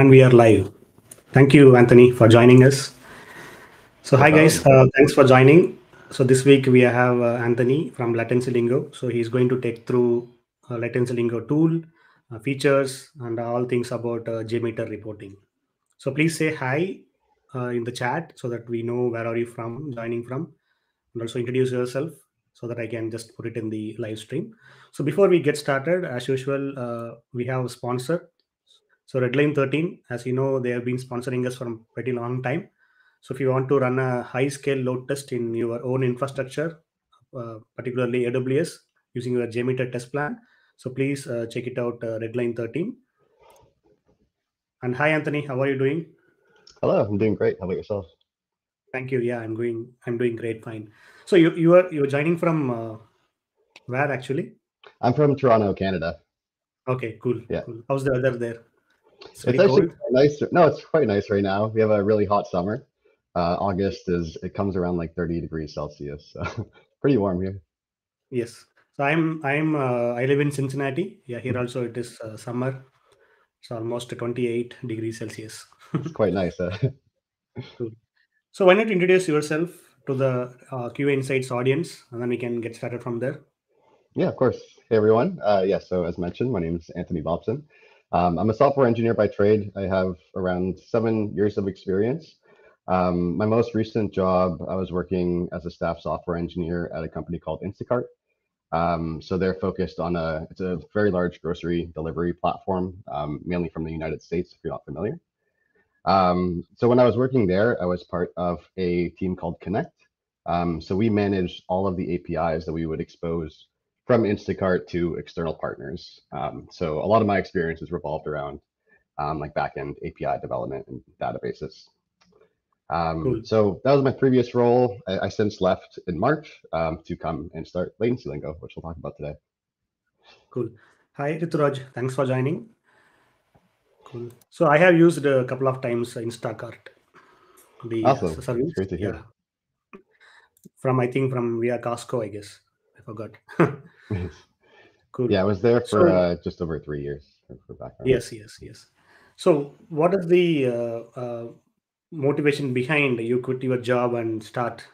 and we are live. Thank you, Anthony, for joining us. So, hi guys, uh, thanks for joining. So this week we have uh, Anthony from Latency Lingo. So he's going to take through uh, Latency Lingo tool, uh, features, and all things about uh, JMeter reporting. So please say hi uh, in the chat so that we know where are you from, joining from, and also introduce yourself so that I can just put it in the live stream. So before we get started, as usual, uh, we have a sponsor. So Redline 13, as you know, they have been sponsoring us for a pretty long time. So if you want to run a high scale load test in your own infrastructure, uh, particularly AWS, using your JMeter test plan, so please uh, check it out, uh, Redline 13. And hi, Anthony, how are you doing? Hello, I'm doing great. How about yourself? Thank you. Yeah, I'm doing. I'm doing great. Fine. So you you are you're joining from uh, where actually? I'm from Toronto, Canada. Okay, cool. Yeah. Cool. How's the weather there? It's It's actually cold. nice. No, it's quite nice right now. We have a really hot summer. Uh, August is it comes around like 30 degrees Celsius, so pretty warm here. Yes. So I'm I'm uh, I live in Cincinnati. Yeah, here also it is uh, summer. It's almost 28 degrees Celsius. It's quite nice. Uh, Cool. So why not introduce yourself to the uh, QA Insights audience, and then we can get started from there. yeah, of course. Hey everyone. Uh, yeah, so as mentioned, my name is Anthony Bobsin. Um, I'm a software engineer by trade. I have around seven years of experience. Um, my most recent job, I was working as a staff software engineer at a company called Instacart. Um, so they're focused on a it's a very large grocery delivery platform, um, mainly from the United States. If you're not familiar. Um, so when I was working there, I was part of a team called Connect. Um, so we managed all of the APIs that we would expose from Instacart to external partners. Um, so a lot of my experience experiences revolved around um, like backend API development and databases. Um, Cool. So that was my previous role. I, I since left in March um, to come and start Latency Lingo, which we'll talk about today. Cool. Hi, Rituraj. Thanks for joining. Cool. So I have used a couple of times Instacart, the Awesome. service. Great to hear. Yeah. From I think from via Costco, I guess. I forgot. cool. Yeah, I was there for So- uh, just over three years for, for background. Yes, yes, yes. So, what is the uh, uh, motivation behind you quit your job and start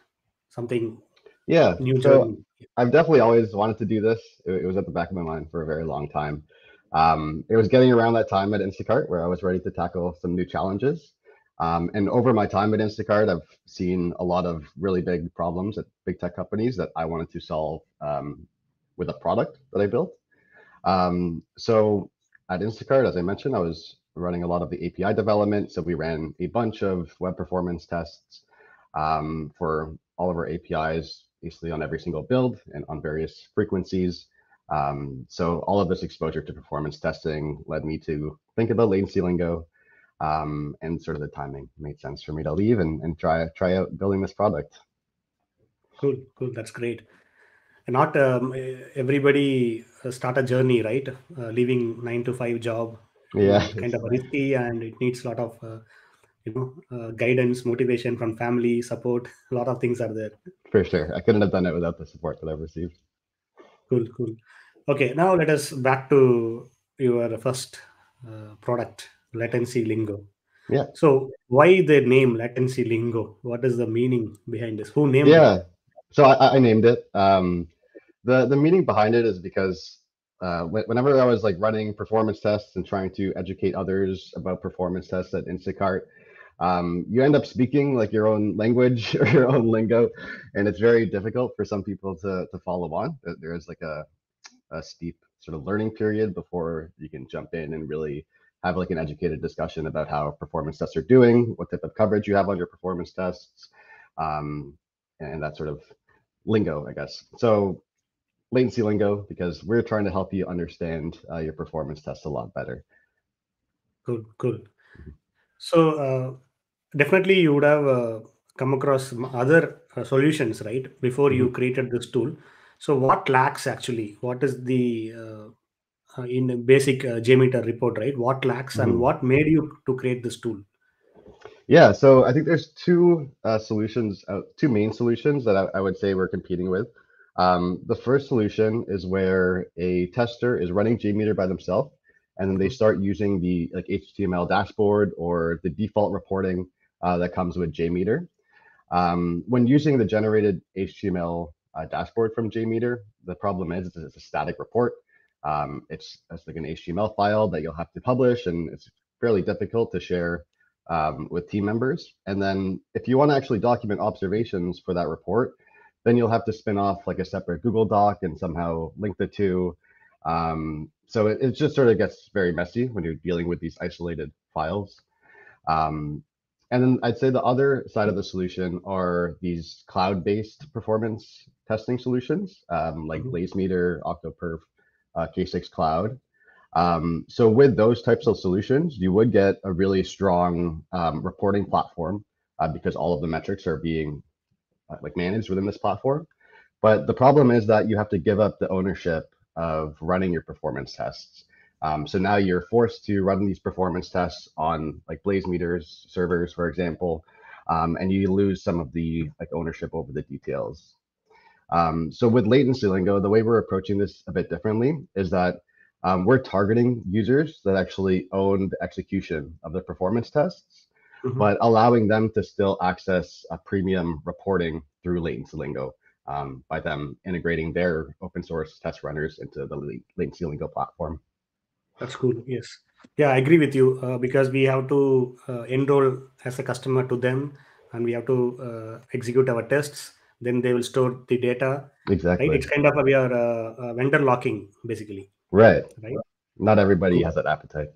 something Yeah. new So journey? I've definitely always wanted to do this. It, it was at the back of my mind for a very long time. Um, it was getting around that time at Instacart where I was ready to tackle some new challenges. Um, and over my time at Instacart, I've seen a lot of really big problems at big tech companies that I wanted to solve um, with a product that I built. Um, so at Instacart, as I mentioned, I was running a lot of the API development. So we ran a bunch of web performance tests um, for all of our APIs, basically on every single build and on various frequencies. Um, so all of this exposure to performance testing led me to think about latency lingo, um, and sort of the timing made sense for me to leave and, and try try out building this product. Cool, cool. That's great. And not um, everybody uh, start a journey, right? Uh, leaving nine to five job, Yeah, kind of risky, and it needs a lot of uh, you know uh, guidance, motivation from family, support. A lot of things are there. for sure. I couldn't have done it without the support that I've received. Cool, cool. Okay, now let us back to your first uh, product, Latency Lingo. Yeah. So why the name Latency Lingo? What is the meaning behind this? Who named it? Yeah. So I, I named it. Um, the the meaning behind it is because uh, whenever I was like running performance tests and trying to educate others about performance tests at Instacart, um, you end up speaking like your own language or your own lingo, and it's very difficult for some people to to follow on. There- There is like a a steep sort of learning period before you can jump in and really have like an educated discussion about how performance tests are doing, what type of coverage you have on your performance tests, um, and that sort of lingo, I guess. So latency lingo, because we're trying to help you understand uh, your performance tests a lot better. Cool, cool. So uh, definitely you would have uh, come across other uh, solutions, right? Before you created this tool. So what lacks actually? What is the uh, in a basic uh, JMeter report, right? What lacks and Mhm. what made you to create this tool? Yeah, so I think there's two uh, solutions, uh, two main solutions that I, I would say we're competing with. Um, the first solution is where a tester is running JMeter by themselves and then they start using the like HTML dashboard or the default reporting uh, that comes with JMeter. Um, when using the generated HTML uh, dashboard from JMeter, the problem is it's a static report. Um, it's, it's like an HTML file that you'll have to publish, and it's fairly difficult to share um, with team members. And then if you want to actually document observations for that report, then you'll have to spin off like a separate Google Doc and somehow link the two. Um, so it, it, just sort of gets very messy when you're dealing with these isolated files. Um, and then I'd say the other side of the solution are these cloud-based performance testing solutions um, like mm-hmm. Blazemeter, Octoperf, uh, K6 Cloud. Um, so with those types of solutions, you would get a really strong um, reporting platform uh, because all of the metrics are being uh, like managed within this platform. But the problem is that you have to give up the ownership of running your performance tests. Um, so now you're forced to run these performance tests on like Blazemeter's servers, for example, um, and you lose some of the like ownership over the details. Um, so with latency lingo, the way we're approaching this a bit differently is that um, we're targeting users that actually own the execution of the performance tests, mm-hmm. but allowing them to still access a premium reporting through latency lingo um, by them integrating their open source test runners into the latency lingo platform. That's cool. Yes. Yeah, I agree with you uh, because we have to uh, enroll as a customer to them and we have to uh, execute our tests. Then they will store the data. Exactly. Right? It's kind of a, we are uh, uh, vendor locking basically. Right. Right. Not everybody cool. has that appetite.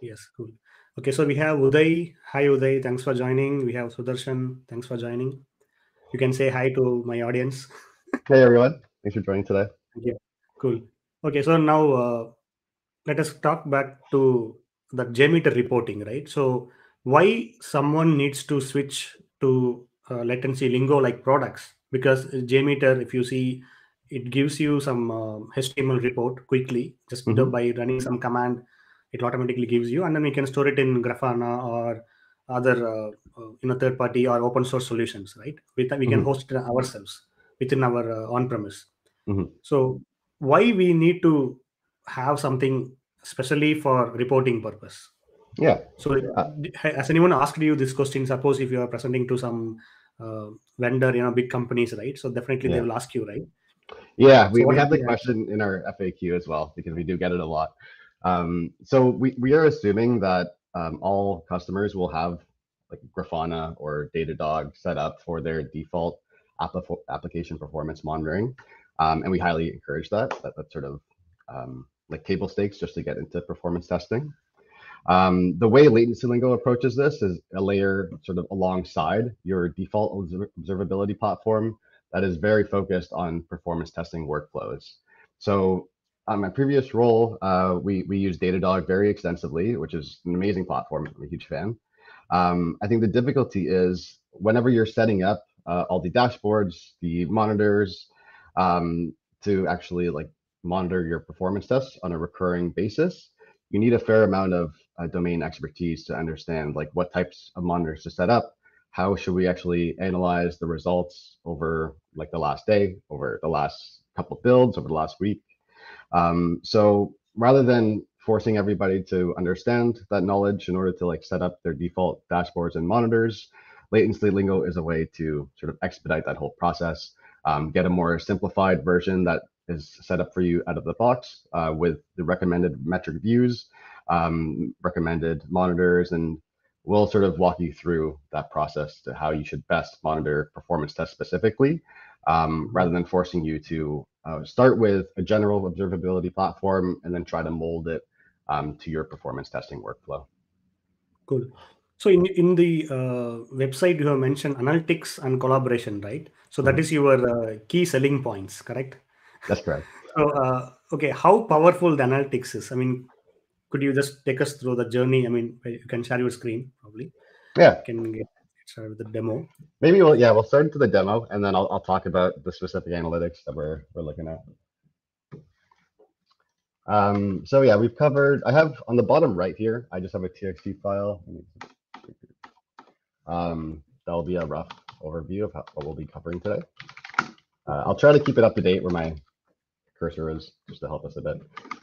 Yes. Cool. Okay. So we have Uday. Hi, Uday. Thanks for joining. We have Sudarshan. Thanks for joining. You can say hi to my audience. hey, everyone. Thanks for joining today. Yeah. Cool. Okay. So now uh, let us talk back to the JMeter reporting, right? So why someone needs to switch to uh, latency lingo like products? Because JMeter, if you see, it gives you some uh, HTML report quickly just mm-hmm. by running some command. It automatically gives you, and then we can store it in Grafana or other uh, uh you know third party or open source solutions, right? We, we can mm-hmm. host it ourselves within our uh, on premise. Mm-hmm. So why we need to have something especially for reporting purpose yeah so uh, has anyone asked you this question suppose if you are presenting to some uh, vendor you know big companies right so definitely yeah. they will ask you right yeah we, so we have the question in our faq as well because we do get it a lot um, so we, we are assuming that um, all customers will have like grafana or datadog set up for their default app application performance monitoring um, and we highly encourage that that, that sort of um, like table stakes just to get into performance testing. Um, the way Latency Lingo approaches this is a layer sort of alongside your default observability platform that is very focused on performance testing workflows. So on my previous role, uh, we, we use Datadog very extensively, which is an amazing platform. I'm a huge fan. Um, I think the difficulty is whenever you're setting up uh, all the dashboards, the monitors, um, to actually like monitor your performance tests on a recurring basis, you need a fair amount of uh, domain expertise to understand like what types of monitors to set up, how should we actually analyze the results over like the last day, over the last couple builds, over the last week. Um, so rather than forcing everybody to understand that knowledge in order to like set up their default dashboards and monitors, latency lingo is a way to sort of expedite that whole process, um, get a more simplified version that is set up for you out of the box uh, with the recommended metric views, um, recommended monitors, and we'll sort of walk you through that process to how you should best monitor performance tests specifically, um, rather than forcing you to uh, start with a general observability platform and then try to mold it um, to your performance testing workflow. Cool. So in in the uh, website you have mentioned analytics and collaboration, right? So that mm-hmm. your uh, key selling points, correct? That's correct. So, uh, okay, how powerful the analytics is? I mean, could you just take us through the journey? I mean, you can share your screen probably. Yeah. You can get started with the demo. Maybe we'll yeah we'll start into the demo and then I'll I'll talk about the specific analytics that we're we're looking at. Um, so yeah, we've covered. I have on the bottom right here. I just have a TXT file. Um, that'll be a rough overview of how, what we'll be covering today. Uh, I'll try to keep it up to date where my cursor is just to help us a bit.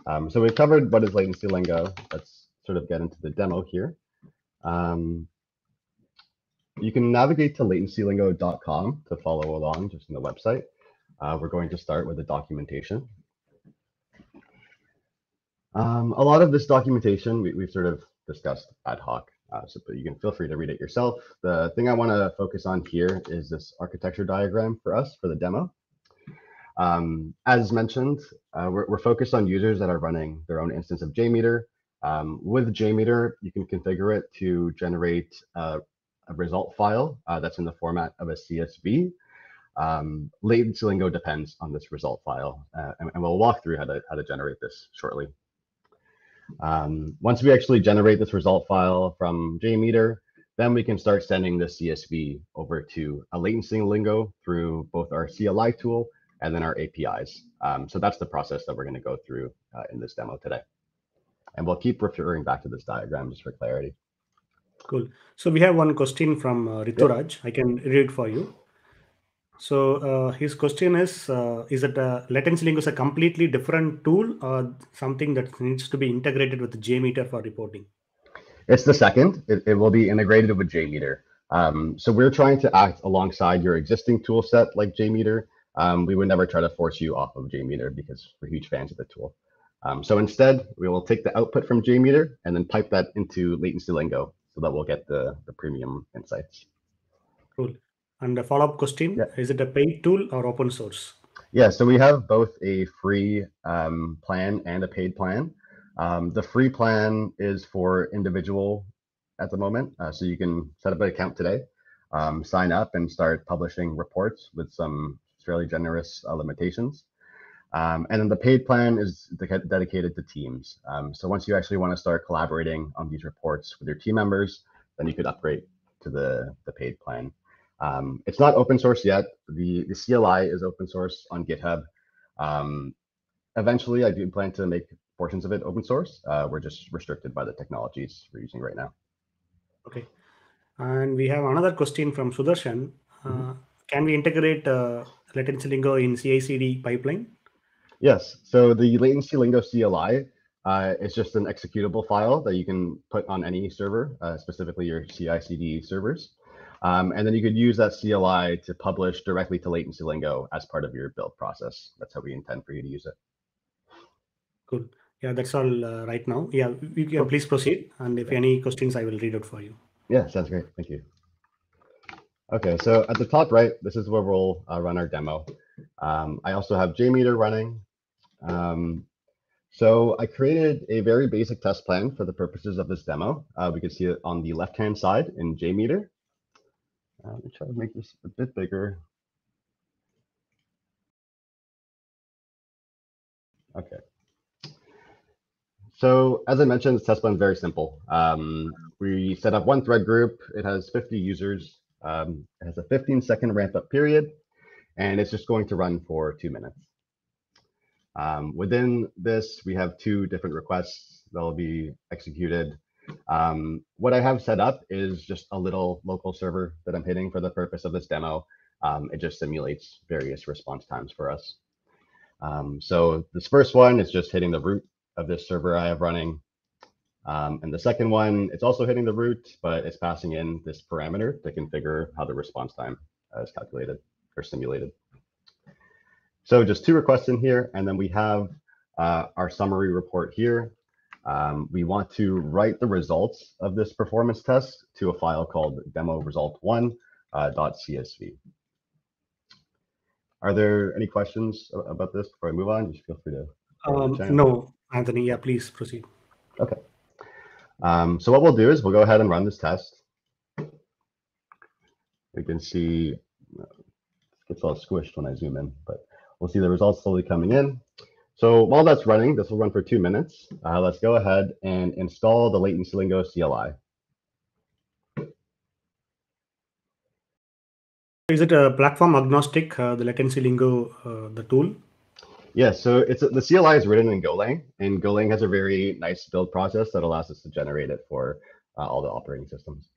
Um, so we've covered what is latency lingo. Let's sort of get into the demo here. Um, you can navigate to latencylingo.com to follow along just in the website. Uh, we're going to start with the documentation. Um, a lot of this documentation we, have sort of discussed ad hoc, uh, so you can feel free to read it yourself. The thing I want to focus on here is this architecture diagram for us for the demo. Um, as mentioned, uh, we're, we're, focused on users that are running their own instance of JMeter. Um, with JMeter, you can configure it to generate a result file uh, that's in the format of a CSV. Um, latency lingo depends on this result file, uh, and, and, we'll walk through how to, how to generate this shortly. Um, once we actually generate this result file from JMeter, then we can start sending the CSV over to a latency lingo through both our CLI tool and then our APIs. Um, so that's the process that we're going to go through uh, in this demo today. And we'll keep referring back to this diagram just for clarity. Cool. So we have one question from uh, Rituraj. I can read for you. So uh, his question is, uh, is it a latency is a completely different tool or something that needs to be integrated with JMeter for reporting? It's the second. It, it will be integrated with JMeter. Um, so we're trying to act alongside your existing tool set like JMeter. Um, we would never try to force you off of JMeter because we're huge fans of the tool. Um, so instead, we will take the output from JMeter and then pipe that into Latency Lingo so that we'll get the, the premium insights. Cool. And a follow-up question, yeah. is it a paid tool or open source? Yeah, so we have both a free um, plan and a paid plan. Um, the free plan is for individual at the moment. Uh, so you can set up an account today, um, sign up and start publishing reports with some fairly generous uh, limitations. Um, and then the paid plan is de dedicated to teams. Um, so once you actually want to start collaborating on these reports with your team members, then you could upgrade to the, the paid plan. Um, it's not open source yet. The, the CLI is open source on GitHub. Um, eventually, I do plan to make portions of it open source. Uh, we're just restricted by the technologies we're using right now. Okay. And we have another question from Sudarshan. Uh, mm -hmm. Can we integrate uh, latency lingo in CI/CD pipeline? Yes. So the latency lingo CLI uh, is just an executable file that you can put on any server, uh, specifically your CI/CD servers. Um, and then you could use that CLI to publish directly to Latency Lingo as part of your build process. That's how we intend for you to use it. Cool. Yeah, that's all uh, right now. Yeah, you can please proceed. And if any questions, I will read out for you. Yeah, sounds great. Thank you. Okay, so at the top right, this is where we'll uh, run our demo. Um, I also have JMeter running. Um, so I created a very basic test plan for the purposes of this demo. Uh, we can see it on the left-hand side in JMeter. Uh, let me try to make this a bit bigger. Okay. So as I mentioned, this test plan is very simple. Um, we set up one thread group. It has 50 users. Um, it has a 15 second ramp up period, and it's just going to run for two minutes. Um, within this, we have two different requests that will be executed. Um, what I have set up is just a little local server that I'm hitting for the purpose of this demo. Um, it just simulates various response times for us. Um, so this first one is just hitting the root of this server I have running. Um, and the second one, it's also hitting the root, but it's passing in this parameter to configure how the response time is calculated or simulated. So just two requests in here, and then we have uh, our summary report here. Um, we want to write the results of this performance test to a file called demo result one uh, .csv. Are there any questions about this before I move on? Just feel free to. Um, no, Anthony. Yeah, please proceed. Okay. Um, so what we'll do is we'll go ahead and run this test. We can see it gets all squished when I zoom in, but we'll see the results slowly coming in. So while that's running, this will run for two minutes. Uh, let's go ahead and install the Latency Lingo CLI. Is it a platform agnostic, uh, the Latency Lingo, uh, the tool? Yeah, so it's the CLI is written in Golang, and Golang has a very nice build process that allows us to generate it for uh, all the operating systems.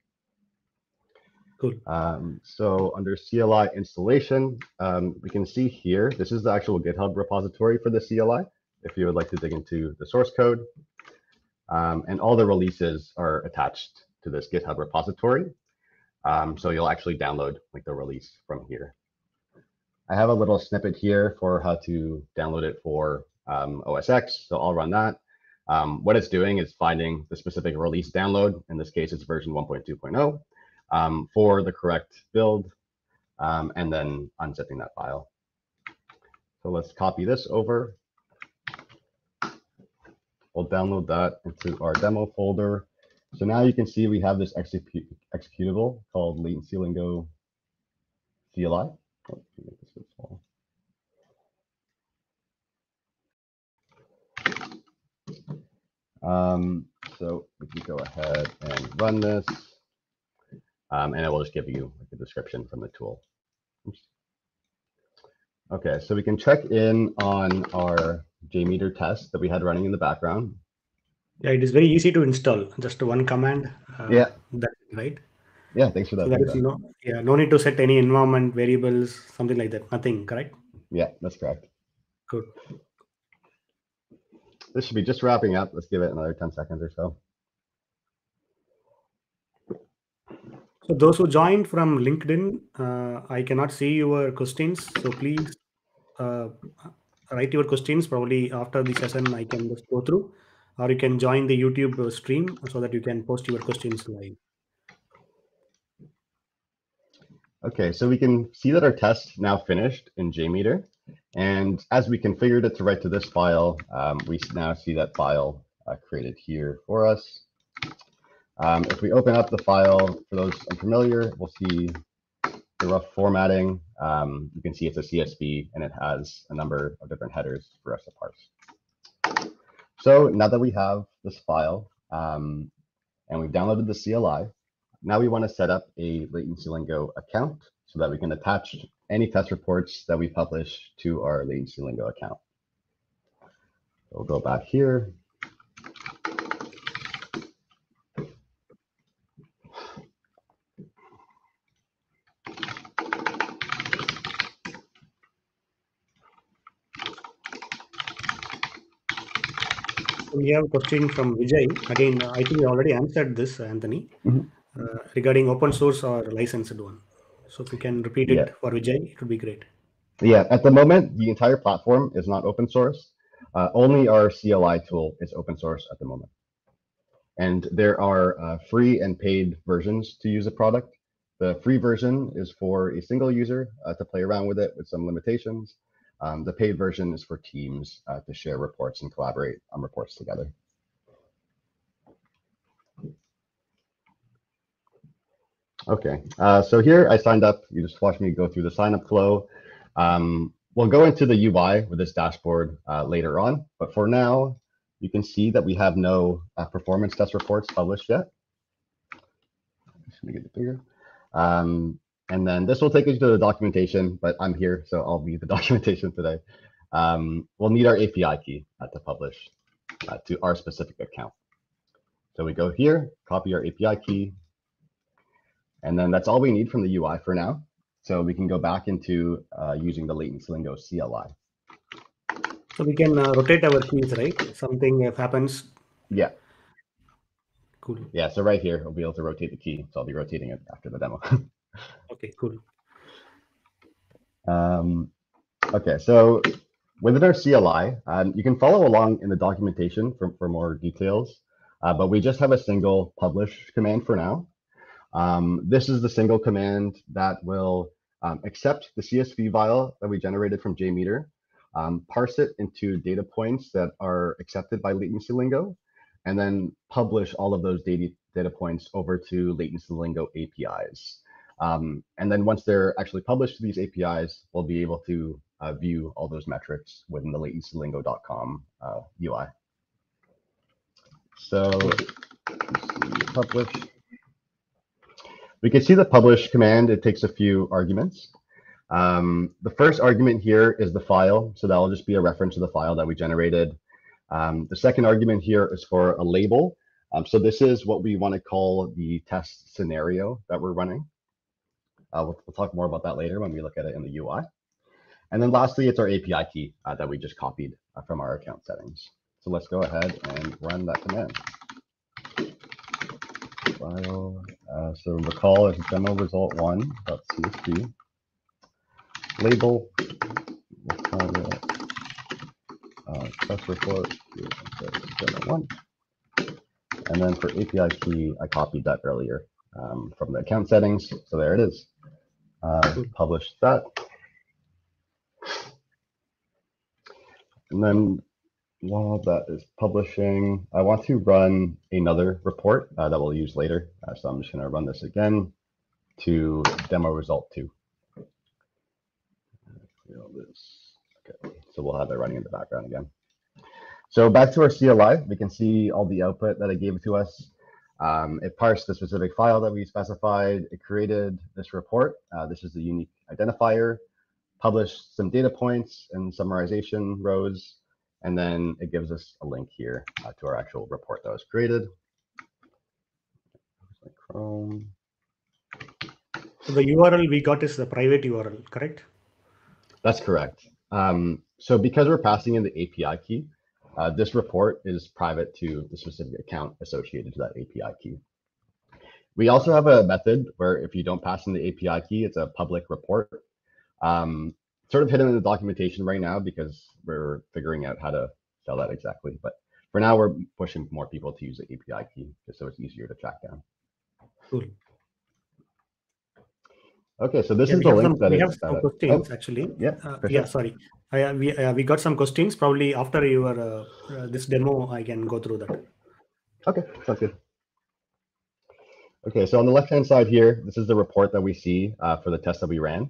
Cool. Um, so under CLI installation, um, we can see here, this is the actual GitHub repository for the CLI. if you would like to dig into the source code. Um, and all the releases are attached to this GitHub repository. Um, so you'll actually download like the release from here. I have a little snippet here for how to download it for um, OS X. So I'll run that. Um, what it's doing is finding the specific release download. In this case, it's version 1.2.0 um, for the correct build um, and then unzipping that file. So let's copy this over. We'll download that into our demo folder. So now you can see we have this execu executable called latency CLI. Oh, small. Um, so we can go ahead and run this, um, and it will just give you like, a description from the tool. Oops. Okay, so we can check in on our JMeter test that we had running in the background. Yeah, it is very easy to install. Just one command. Uh, yeah. That right. Yeah, thanks for that. So that is no, yeah, no need to set any environment variables, something like that. Nothing, correct? Yeah, that's correct. Good. This should be just wrapping up. Let's give it another 10 seconds or so. So those who joined from LinkedIn, uh, I cannot see your questions. So please uh, write your questions. Probably after the session, I can just go through, or you can join the YouTube stream so that you can post your questions live. Okay, so we can see that our test now finished in JMeter. And as we configured it to write to this file, um, we now see that file uh, created here for us. Um, if we open up the file, for those unfamiliar, we'll see the rough formatting. Um, you can see it's a CSV and it has a number of different headers for us to parse. So now that we have this file um, and we've downloaded the CLI, now we want to set up a Latency Lingo account so that we can attach any test reports that we publish to our Latency Lingo account. We'll go back here. We have a question from Vijay. Again, I think we already answered this, Anthony, mm -hmm. Uh, regarding open source or licensed one. So if you can repeat it yeah. for Vijay, it would be great. Yeah, at the moment, the entire platform is not open source. Uh, only our CLI tool is open source at the moment. And there are uh, free and paid versions to use the product. The free version is for a single user uh, to play around with it with some limitations. Um, the paid version is for teams uh, to share reports and collaborate on reports together. Okay, uh, so here I signed up. You just watch me go through the sign up flow. Um, we'll go into the UI with this dashboard uh, later on, but for now, you can see that we have no uh, performance test reports published yet. Just get it bigger. Um, and then this will take us to the documentation, but I'm here, so I'll be the documentation today. Um, we'll need our API key uh, to publish uh, to our specific account. So we go here, copy our API key, and then that's all we need from the UI for now. So we can go back into uh, using the Latency Lingo CLI. So we can uh, rotate our keys, right? Something if happens. Yeah. Cool. Yeah, so right here, we'll be able to rotate the key. So I'll be rotating it after the demo. okay, cool. Um, okay, so within our CLI, um, you can follow along in the documentation for, for more details, uh, but we just have a single publish command for now. Um, this is the single command that will um, accept the CSV file that we generated from JMeter, um, parse it into data points that are accepted by Latency Lingo, and then publish all of those data, data points over to Latency Lingo APIs. Um, and then once they're actually published to these APIs, we'll be able to uh, view all those metrics within the latencylingo.com uh, UI. So publish we can see the publish command. It takes a few arguments. Um, the first argument here is the file. So that'll just be a reference to the file that we generated. Um, the second argument here is for a label. Um, so this is what we want to call the test scenario that we're running. Uh, we'll, we'll, talk more about that later when we look at it in the UI. And then lastly, it's our API key uh, that we just copied uh, from our account settings. So let's go ahead and run that command. File, uh, so recall is demo result one .csv. Label, we'll call it uh, test report demo one. And then for API key, I copied that earlier um, from the account settings. So there it is. Uh, published that. And then while that is publishing, I want to run another report uh, that we'll use later. Uh, so I'm just going to run this again to demo result two. Okay, so we'll have it running in the background again. So back to our CLI, we can see all the output that it gave to us. Um, it parsed the specific file that we specified. It created this report. Uh, this is the unique identifier, published some data points and summarization rows, and then it gives us a link here uh, to our actual report that was created. Chrome. So the URL we got is the private URL, correct? That's correct. Um, so because we're passing in the API key, uh, this report is private to the specific account associated to that API key. We also have a method where if you don't pass in the API key, it's a public report. Um, sort of hidden in the documentation right now because we're figuring out how to sell that exactly. But for now, we're pushing more people to use the API key just so it's easier to track down. Cool. Okay, so this Yeah, is the link some, that we is. have some uh, questions oh, actually. yeah, Uh, yeah, sure. sorry. I, we uh, we got some questions. Probably after your uh, uh, this demo, I can go through that. Okay, sounds good. Okay, so on the left-hand side here, this is the report that we see uh, for the test that we ran.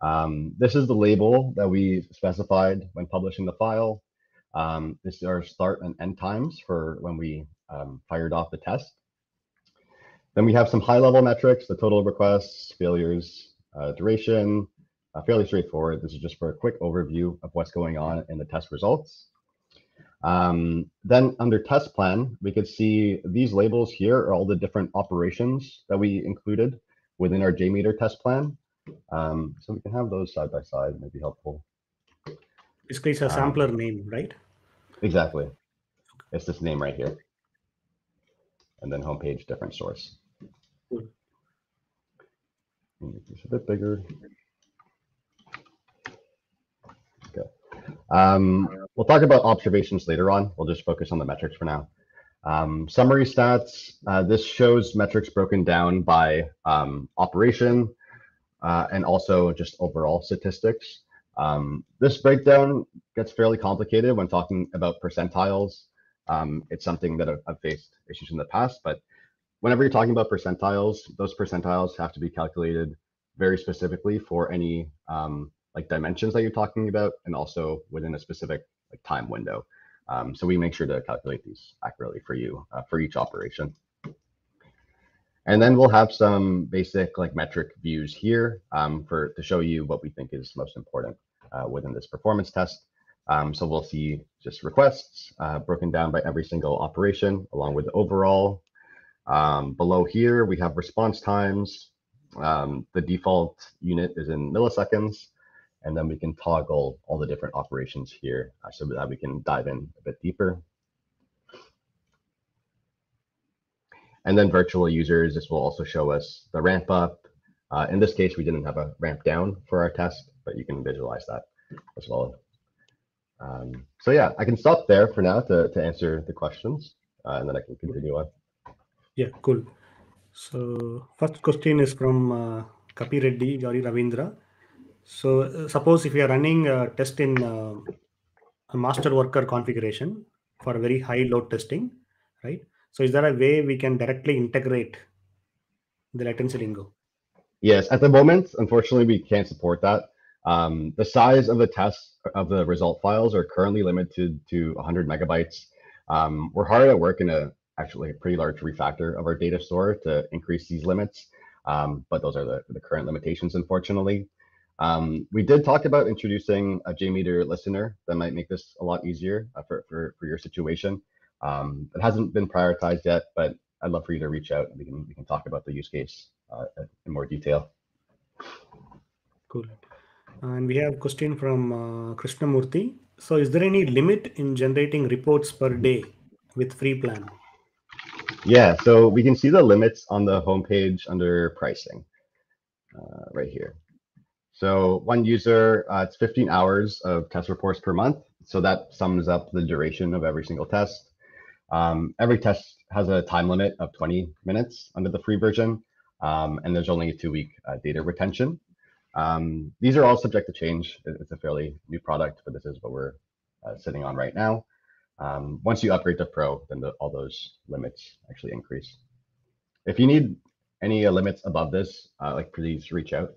Um, this is the label that we specified when publishing the file. Um, this is our start and end times for when we um, fired off the test. Then we have some high-level metrics, the total requests, failures, uh, duration, uh, fairly straightforward. This is just for a quick overview of what's going on in the test results. Um, then under test plan, we could see these labels here are all the different operations that we included within our JMeter test plan. Um, so we can have those side by side, may be helpful. Basically, it's a Um, sampler name, right? Exactly. It's this name right here. And then homepage, different source. Cool. Make this a bit bigger. Okay. Um, we'll talk about observations later on. We'll just focus on the metrics for now. Um, summary stats. Uh, this shows metrics broken down by um, operation uh, and also just overall statistics. Um, this breakdown gets fairly complicated when talking about percentiles. Um, it's something that I've, I've faced issues in the past, but whenever you're talking about percentiles, those percentiles have to be calculated very specifically for any um, like dimensions that you're talking about, and also within a specific like time window. Um, so we make sure to calculate these accurately for you uh, for each operation. And then we'll have some basic like metric views here um, for to show you what we think is most important uh, within this performance test. Um, so we'll see just requests uh, broken down by every single operation along with overall. Um, below here, we have response times. Um, the default unit is in milliseconds. And then we can toggle all the different operations here uh, so that we can dive in a bit deeper. And then virtual users, this will also show us the ramp up. Uh, in this case, we didn't have a ramp down for our test, but you can visualize that as well. Um, so yeah, I can stop there for now to, to answer the questions, uh, and then I can continue on. Yeah, cool. So first question is from uh, Kapi Reddy, Jari Ravindra. So uh, suppose if you are running a test in uh, a master worker configuration for very high load testing, right? So is there a way we can directly integrate the latency lingo? Yes, at the moment, unfortunately, we can't support that. Um, the size of the test of the result files are currently limited to 100 megabytes. Um, we're hard at work in a actually a pretty large refactor of our data store to increase these limits, um, but those are the, the current limitations, unfortunately. Um, we did talk about introducing a JMeter listener that might make this a lot easier uh, for, for, for your situation. Um, it hasn't been prioritized yet, but I'd love for you to reach out and we can, we can talk about the use case uh, in more detail. Cool. And we have question from uh, Krishnamurthy. So is there any limit in generating reports per day with free plan? Yeah, so we can see the limits on the homepage under pricing uh, right here. So one user, uh, it's 15 hours of test reports per month. So that sums up the duration of every single test. Um, every test has a time limit of 20 minutes under the free version, um, and there's only a two-week uh, data retention. Um, these are all subject to change. It's a fairly new product, but this is what we're uh, sitting on right now. Um, once you upgrade to Pro, then the, all those limits actually increase. If you need any uh, limits above this, uh, like please reach out.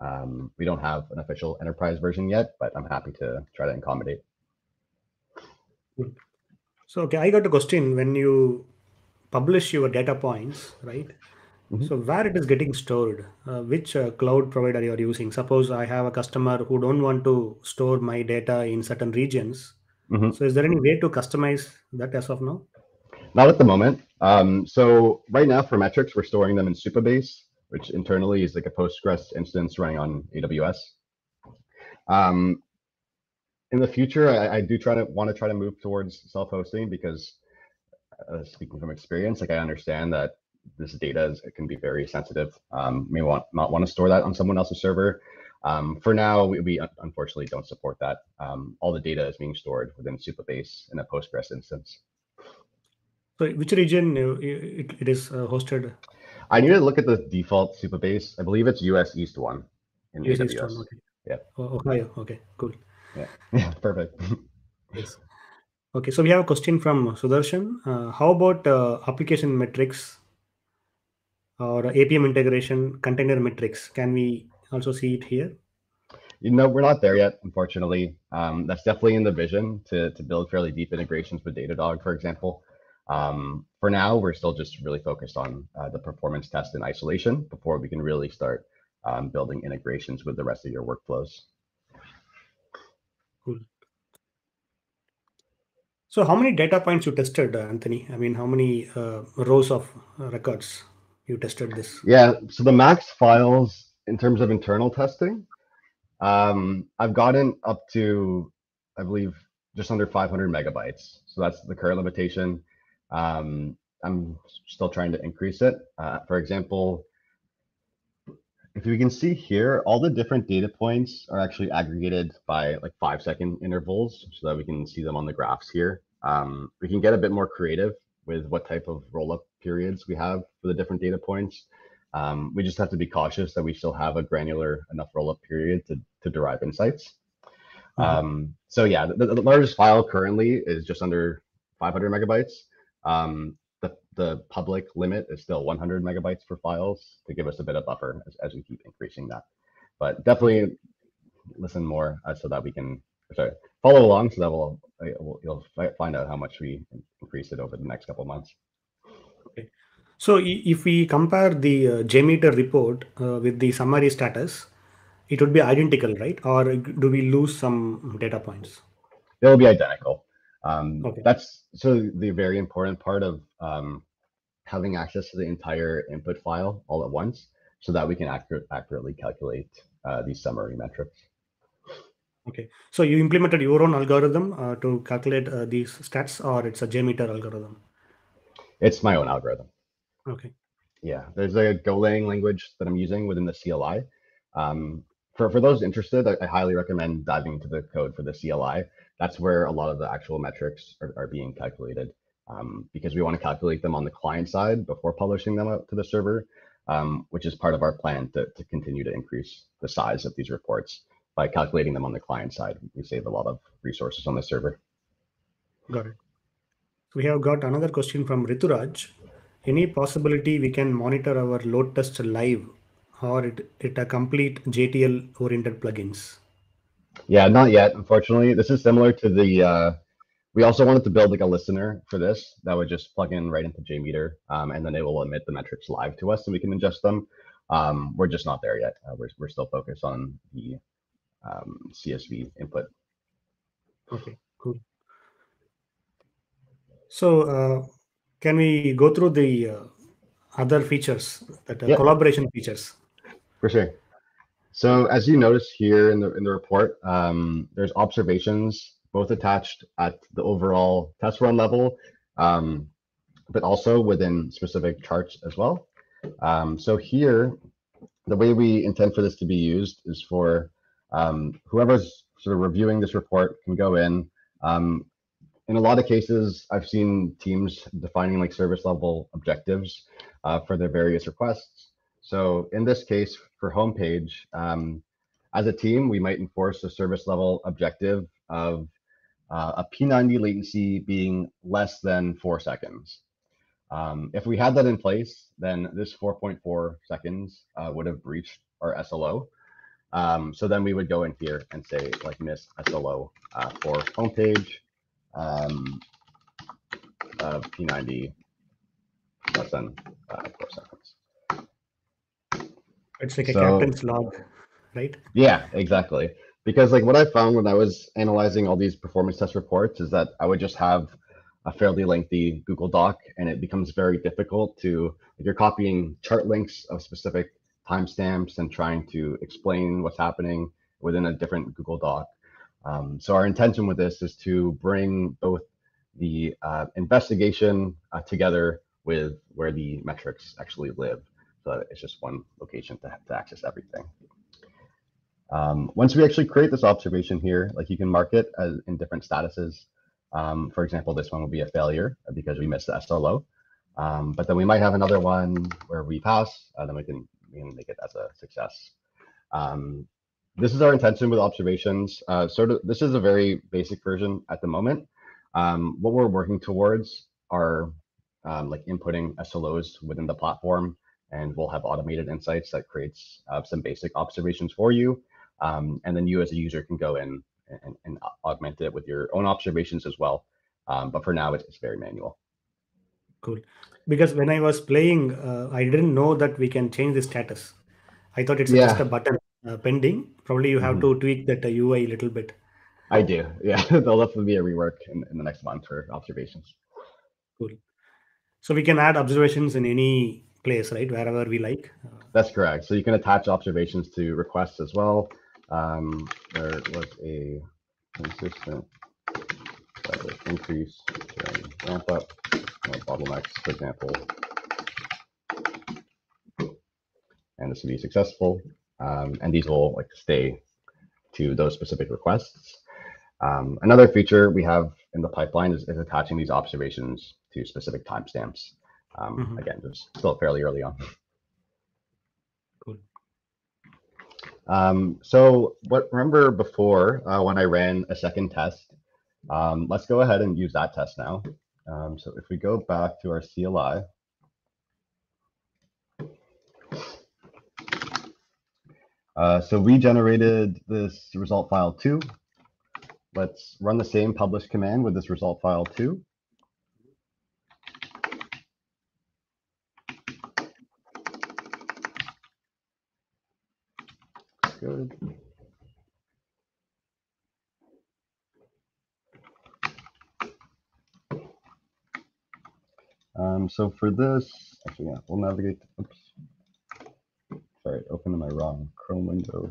Um, we don't have an official enterprise version yet, but I'm happy to try to accommodate. So, okay, I got a question. When you publish your data points, right? Mhm. So, where it is getting stored? Uh, which uh, cloud provider you are using? Suppose I have a customer who don't want to store my data in certain regions. Mhm. So, is there any way to customize that as of now? Not at the moment. Um, so right now for metrics, we're storing them in Supabase, which internally is like a Postgres instance running on AWS. Um, in the future, I, I do try to want to try to move towards self-hosting because, uh, speaking from experience, like I understand that this data is, it can be very sensitive. Um, may want not want to store that on someone else's server. Um, for now, we, we unfortunately don't support that. Um, all the data is being stored within Supabase in a Postgres instance. So, which region it, it is uh, hosted? I need to look at the default Supabase. I believe it's US East one in US AWS. East one, okay. Yeah. Oh, Ohio. Okay, cool. Yeah, yeah, perfect. Yes. Okay, so we have a question from Sudarshan. Uh, how about uh, application metrics or APM integration, container metrics? Can we also see it here? you know, we're not there yet, unfortunately. Um, that's definitely in the vision to to build fairly deep integrations with Datadog, for example. Um, for now, we're still just really focused on uh, the performance test in isolation before we can really start um, building integrations with the rest of your workflows. Cool. So, how many data points you tested, uh, Anthony? I mean, how many uh, rows of records you tested this? Yeah, so the max files in terms of internal testing, um, I've gotten up to, I believe, just under 500 megabytes. So that's the current limitation. Um, I'm still trying to increase it. Uh, for example, if you can see here, all the different data points are actually aggregated by like five second intervals so that we can see them on the graphs here. Um, we can get a bit more creative with what type of roll-up periods we have for the different data points. Um, we just have to be cautious that we still have a granular enough roll-up period to, to derive insights. Mhm. Um, so yeah, the, the largest file currently is just under 500 megabytes. Um, the public limit is still 100 megabytes for files to give us a bit of buffer as, as we keep increasing that. But definitely listen more uh, so that we can sorry, follow along so that we'll, uh, we'll you'll find out how much we increase it over the next couple months. Okay. So, if we compare the uh, JMeter report uh, with the summary status, it would be identical, right? Or do we lose some data points? They'll be identical. Um, Okay. That's so the very important part of um, having access to the entire input file all at once so that we can accurate, accurately calculate uh, these summary metrics. Okay. So, you implemented your own algorithm uh, to calculate uh, these stats, or it's a JMeter algorithm? It's my own algorithm. Okay. Yeah, there's a Golang language that I'm using within the CLI. Um, for, for those interested, I, I highly recommend diving into the code for the CLI. That's where a lot of the actual metrics are, are being calculated um, because we want to calculate them on the client side before publishing them out to the server, um, which is part of our plan to, to continue to increase the size of these reports. By calculating them on the client side, we save a lot of resources on the server. Got it. We have got another question from Rituraj. Any possibility we can monitor our load test live or it, it a complete JTL oriented plugins? Yeah, not yet, unfortunately. This is similar to the, uh, we also wanted to build like a listener for this that would just plug in right into JMeter um, and then it will emit the metrics live to us so we can ingest them. Um, we're just not there yet. Uh, we're, we're still focused on the um, CSV input. Okay, cool. So uh, can we go through the uh, other features that are Yep. collaboration features? For sure. So as you notice here in the in the report, um, there's observations both attached at the overall test run level, um, but also within specific charts as well. Um, so here, the way we intend for this to be used is for um, whoever's sort of reviewing this report can go in. Um, in a lot of cases, I've seen teams defining like service level objectives uh, for their various requests. So in this case, for homepage, um, as a team, we might enforce a service level objective of uh, a P90 latency being less than four seconds. Um, if we had that in place, then this 4.4 seconds uh, would have breached our SLO. Um, so then we would go in here and say like miss SLO uh, for homepage um, P90 less than uh, four seconds. It's like a So- captain's log, right? Yeah, exactly. Because like what I found when I was analyzing all these performance test reports is that I would just have a fairly lengthy Google Doc and it becomes very difficult to if you're copying chart links of specific timestamps and trying to explain what's happening within a different Google Doc. Um, so our intention with this is to bring both the uh, investigation uh, together with where the metrics actually live. So it's just one location to, to access everything. Um, once we actually create this observation here, like you can mark it as in different statuses. Um, for example, this one will be a failure because we missed the SLO. Um, but then we might have another one where we pass, and then we can, we can make it as a success. Um, this is our intention with observations. Uh, sort of, this is a very basic version at the moment. Um, what we're working towards are um, like inputting SLOs within the platform, and we'll have automated insights that creates uh, some basic observations for you. Um, and then you as a user can go in and, and augment it with your own observations as well. Um, but for now, it's, it's very manual. Cool. Because when I was playing, uh, I didn't know that we can change the status. I thought it's Yeah. just a button uh, pending. Probably you have to tweak that uh, UI a little bit. I do. Yeah, there'll definitely be a rework in, in the next month for observations. Cool. So we can add observations in any place, right? Wherever we like. That's correct. So you can attach observations to requests as well. Um, there was a consistent uh, increase during ramp up bottlenecks, for example. And this will be successful. Um, and these will like stay to those specific requests. Um, another feature we have in the pipeline is, is attaching these observations to specific timestamps. Um, Mhm. Again, just still fairly early on. Cool. Um, so what remember before uh, when I ran a second test, um, let's go ahead and use that test now. Um, so if we go back to our CLI, uh, so we generated this result file two. Let's run the same publish command with this result file two. Um, so for this, actually, yeah, we'll navigate. To, Oops. Sorry, opened my wrong Chrome window.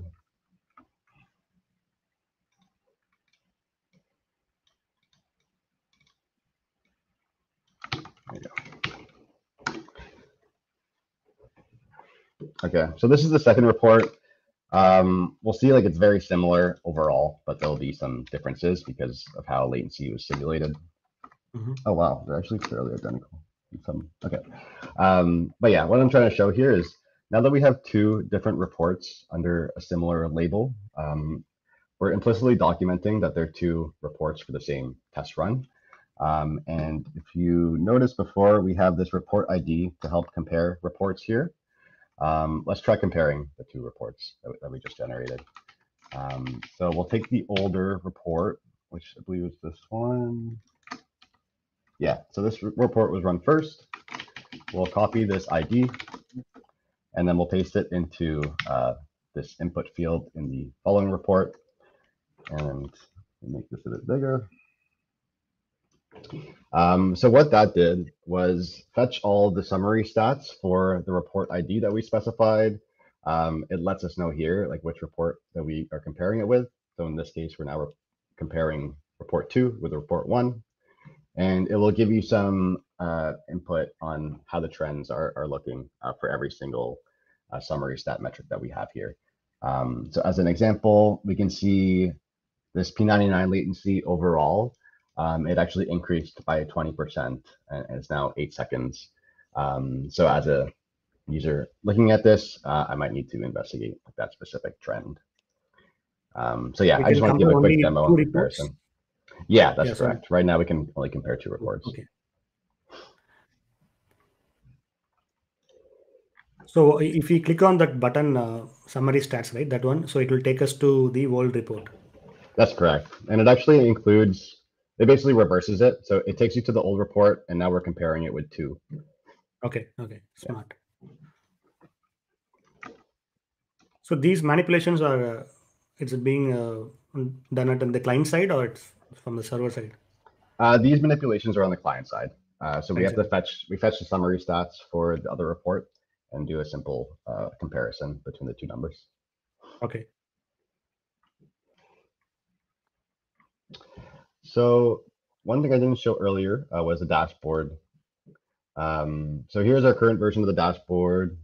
Okay, so this is the second report. Um, we'll see like it's very similar overall, but there'll be some differences because of how latency was simulated. Mhm. Oh wow, they're actually fairly identical. Some okay, um, but yeah, what I'm trying to show here is now that we have two different reports under a similar label, um, we're implicitly documenting that they're two reports for the same test run. Um, and if you notice before, we have this report ID to help compare reports here. Um, let's try comparing the two reports that, that we just generated. Um, so we'll take the older report, which I believe is this one. Yeah, so this re- report was run first. We'll copy this ID, and then we'll paste it into uh, this input field in the following report. And make this a bit bigger. Um, so what that did was fetch all the summary stats for the report ID that we specified, um, it lets us know here like which report that we are comparing it with. So in this case, we're now re comparing report two with report one, and it will give you some uh, input on how the trends are, are looking uh, for every single uh, summary stat metric that we have here. Um, so as an example, we can see this P99 latency overall, um, it actually increased by 20% and it's now eight seconds. Um, so as a user looking at this, uh, I might need to investigate that specific trend. Um, so yeah, I just want to give a quick demo comparison. Yeah, that's yeah, correct. Sorry. Right now we can only compare two reports. Okay. So if we click on that button, uh, summary stats, right, that one, so it will take us to the world report. That's correct. And it actually includes, it basically reverses it. So it takes you to the old report and now we're comparing it with two. Okay, okay, smart. Yeah. So these manipulations are, uh, it's being uh, done at the client side or it's from the server side? Uh, these manipulations are on the client side. Uh, so we have to fetch, we fetch the summary stats for the other report and do a simple uh, comparison between the two numbers. Okay. So one thing I didn't show earlier uh, was the dashboard. Um, so here's our current version of the dashboard.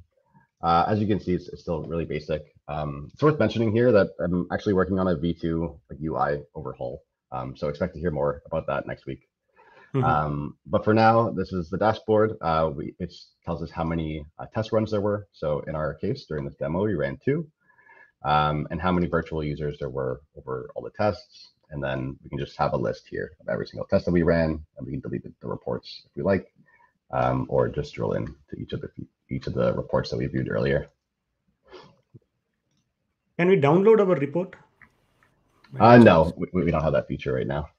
Uh, as you can see, it's, it's still really basic. Um, it's worth mentioning here that I'm actually working on a V2 like UI overhaul. Um, so expect to hear more about that next week. Mm -hmm. but for now, this is the dashboard. Uh, we, it tells us how many uh, test runs there were. So in our case, during this demo, we ran two. Um, and how many virtual users there were over all the tests. And then we can just have a list here of every single test that we ran, and we can delete the, the reports if we like, um, or just drill in to each of the each of the reports that we viewed earlier. Can we download our report? Uh, no, we, we don't have that feature right now.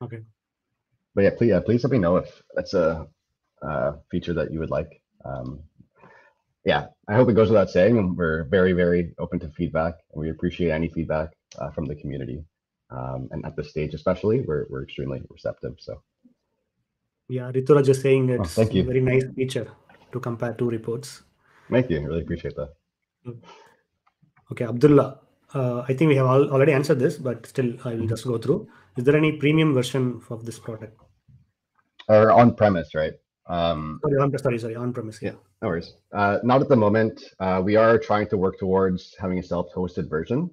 Okay. But yeah, please, yeah, please let me know if that's a, a feature that you would like. Um, yeah, I hope it goes without saying. We're very, very open to feedback, and we appreciate any feedback uh, from the community. Um, and at this stage, especially, we're we're extremely receptive. So. Yeah, Rituraj just saying oh, it's oh, thank you. a very nice feature to compare two reports. Thank you. I really appreciate that. Okay, Abdullah. Uh, I think we have all, already answered this, but still, I will just go through. Is there any premium version of this product? Or on premise, right? Um, sorry, on, sorry, sorry, on premise. Yeah, no worries. Uh, not at the moment. Uh, we are trying to work towards having a self-hosted version.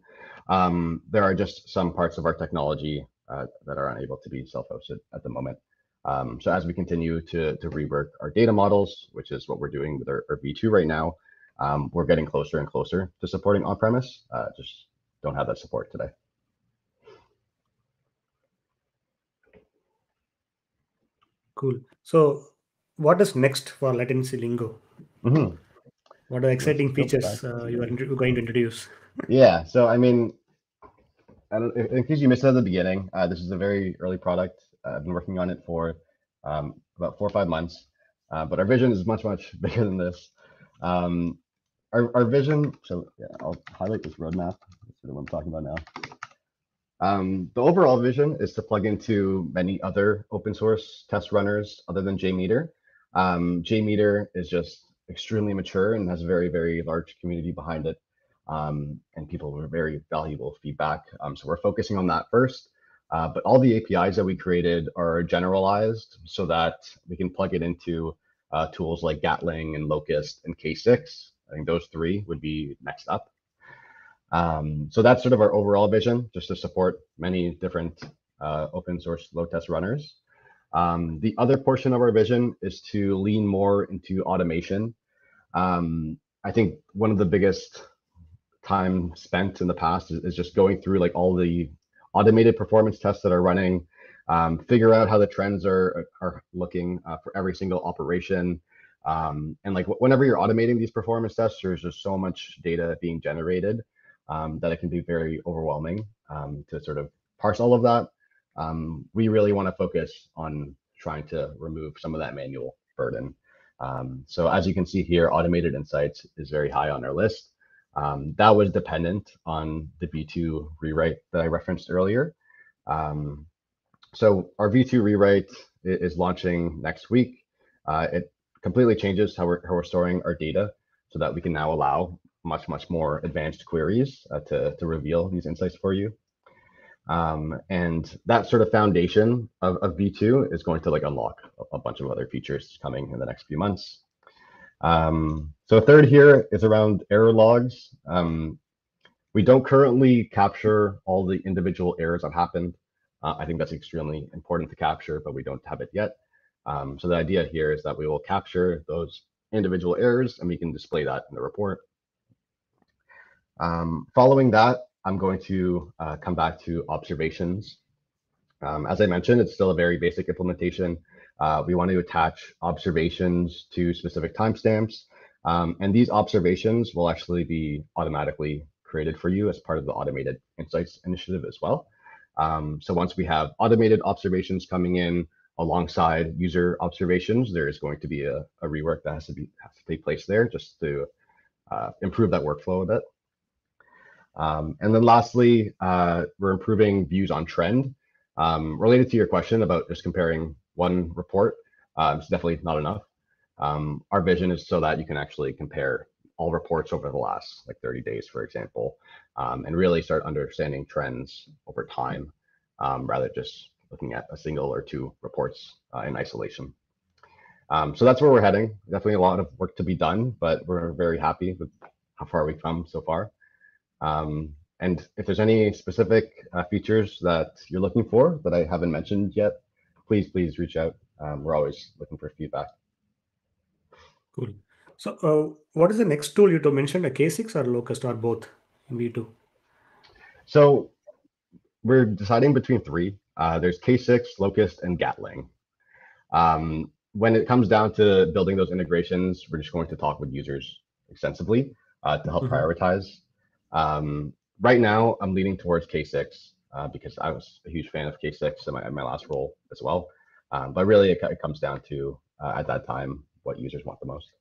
Um, there are just some parts of our technology uh, that are unable to be self-hosted at the moment. Um, so as we continue to, to rework our data models, which is what we're doing with our, our V2 right now, um, we're getting closer and closer to supporting on-premise. Uh, just don't have that support today. Cool. So what is next for Latency Lingo? Mm -hmm. What are exciting features uh, you are going to introduce? Yeah. So, I mean, I in case you missed it at the beginning, uh, this is a very early product. Uh, I've been working on it for um, about four or five months, uh, but our vision is much, much bigger than this. Um, our, our vision, so yeah, I'll highlight this roadmap. That's what I'm talking about now. Um, the overall vision is to plug into many other open source test runners other than JMeter. Um, JMeter is just extremely mature and has a very, very large community behind it. Um, and people were very valuable feedback. Um, so we're focusing on that first. Uh, but all the APIs that we created are generalized so that we can plug it into uh, tools like Gatling and Locust and K6 I think those three would be next up. Um, so that's sort of our overall vision, just to support many different uh, open source load test runners. Um, the other portion of our vision is to lean more into automation. Um, I think one of the biggest time spent in the past is, is, just going through like all the automated performance tests that are running, um, figure out how the trends are, are looking uh, for every single operation, um, and like whenever you're automating these performance tests, there's just so much data being generated um, that it can be very overwhelming um, to sort of parse all of that. Um, we really want to focus on trying to remove some of that manual burden. Um, so as you can see here, automated insights is very high on our list. Um, that was dependent on the V2 rewrite that I referenced earlier. so our V2 rewrite is launching next week. Uh, it completely changes how we're, how we're storing our data so that we can now allow much, much more advanced queries uh, to, to reveal these insights for you. Um, and that sort of foundation of, of V2 is going to like unlock a, a bunch of other features coming in the next few months. Um, so third here is around error logs. Um, we don't currently capture all the individual errors that happened. Uh, I think that's extremely important to capture, but we don't have it yet. Um, so the idea here is that we will capture those individual errors and we can display that in the report. Um, following that, I'm going to uh, come back to observations. Um, as I mentioned, it's still a very basic implementation. Uh, we want to attach observations to specific timestamps. Um, and these observations will actually be automatically created for you as part of the automated insights initiative as well. Um, so once we have automated observations coming in alongside user observations, there is going to be a, a rework that has to be has to take place there just to uh, improve that workflow a bit. Um, and then lastly, uh, we're improving views on trend. Um, related to your question about just comparing one report, uh, it's definitely not enough. Um, our vision is so that you can actually compare all reports over the last like 30 days, for example, um, and really start understanding trends over time um, rather just looking at a single or two reports uh, in isolation. Um, so that's where we're heading. Definitely a lot of work to be done, but we're very happy with how far we've come so far. Um, and if there's any specific uh, features that you're looking for that I haven't mentioned yet, please, please reach out. Um, we're always looking for feedback. Cool. So uh, what is the next tool you to mentioned? a K6 or Locust or both in V2? So we're deciding between three. Uh, there's K6, Locust, and Gatling. Um, when it comes down to building those integrations, we're just going to talk with users extensively uh, to help mm -hmm. prioritize. Um, right now, I'm leaning towards K6 uh, because I was a huge fan of K6 in my, in my last role as well. Um, but really, it, it, comes down to uh, at that time what users want the most.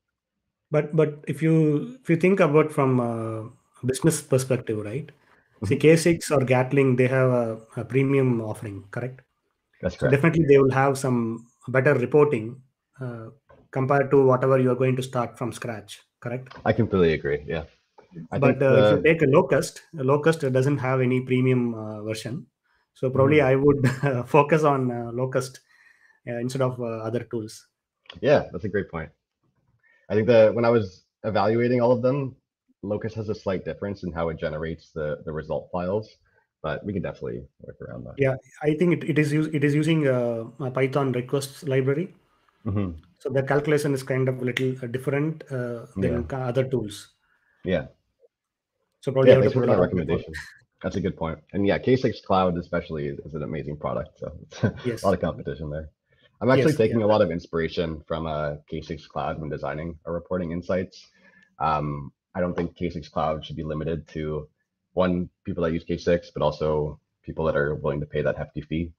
But but if you if you think about from a business perspective, right? Mm-hmm. See, K6 or Gatling, they have a, a premium offering, correct? That's correct. So definitely, they will have some better reporting uh, compared to whatever you are going to start from scratch. Correct? I completely agree. Yeah. I but uh, the... if you take a locust, a locust doesn't have any premium uh, version. So probably mm. I would focus on uh, locust uh, instead of uh, other tools. Yeah, that's a great point. I think that when I was evaluating all of them, locust has a slight difference in how it generates the the result files, but we can definitely work around that. Yeah, I think it, it is it is using a, a Python requests library. Mm -hmm. So the calculation is kind of a little different uh, than yeah. other tools. Yeah. So probably yeah, thanks for that recommendation. That's a good point. And yeah, K6 Cloud especially is an amazing product. So yes. a lot of competition there. I'm actually yes, taking yeah. a lot of inspiration from uh, K6 Cloud when designing our reporting insights. Um, I don't think K6 Cloud should be limited to one people that use K6, but also people that are willing to pay that hefty fee.